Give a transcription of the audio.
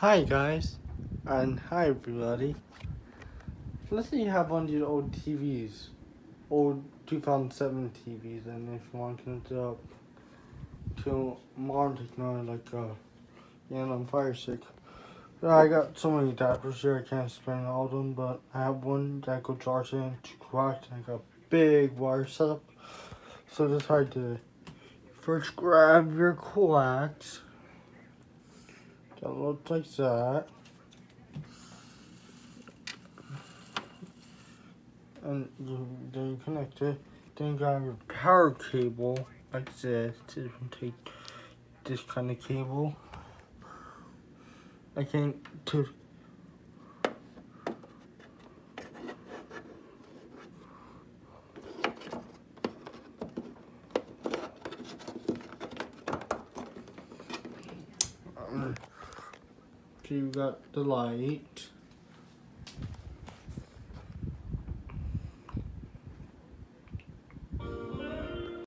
Hi guys, and hi everybody. Let's say you have one of your old TVs, old 2007 TVs, and if you want to connect it up to modern technology like uh, I'm Fire Stick. I got so many adapters here, I can't explain all of them, but I have one that go charge in to coax, and I got big wire setup. So this hard to first grab your coax. That looks like that. And you, then connect it. Then got your power cable like this to take this kind of cable. I can to so you got the light